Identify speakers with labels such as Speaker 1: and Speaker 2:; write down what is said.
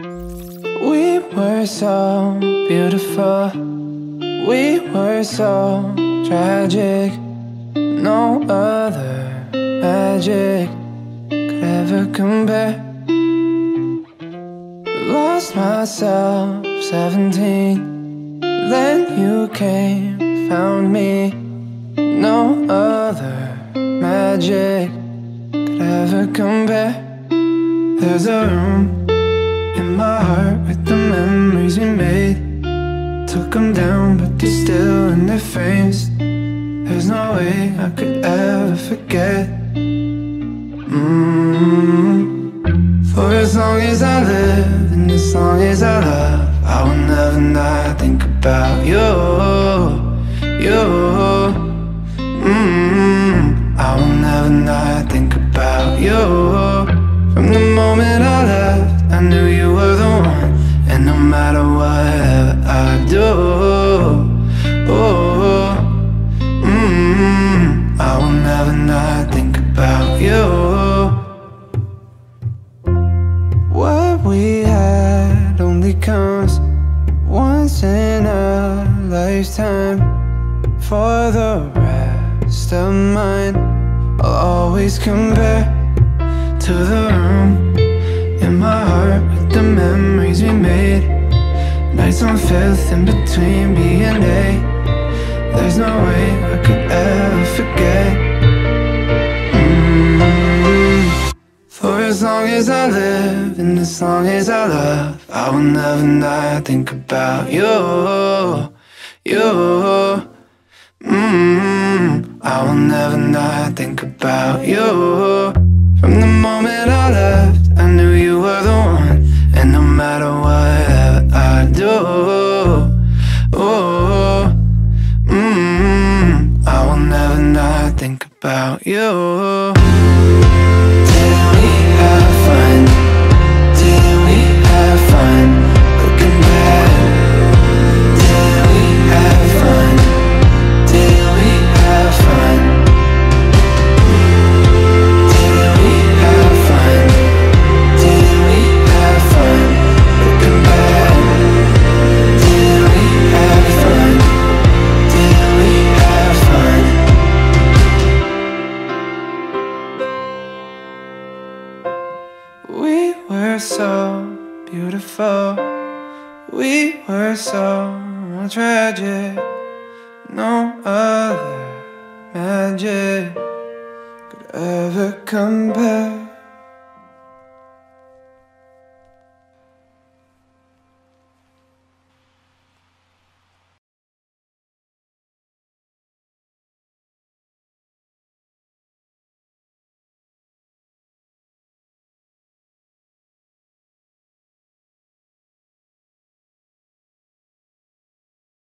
Speaker 1: We were so beautiful. We were so tragic. No other magic could ever compare. Lost myself 17. Then you came, found me. No other magic could ever compare. There's a room Took them down, but they're still in their frames. There's no way I could ever forget. Mm-hmm. For as long as I live, and as long as I love, I will never not think about you, you. Mm-hmm. I will never not think about you. From the moment I left, I knew we had only comes once in a lifetime. For the rest of mine, I'll always compare to the room in my heart with the memories we made. Nights on fifth in between B and A. There's no way I could ever forget. As long as I live and as long as I love, I will never not think about you, you. Mm, I will never not think about you. From the moment I left, I knew you were the one. And no matter whatever I do, oh, mm, I will never not think about you. We were so beautiful. We were so tragic. No other magic could ever compare.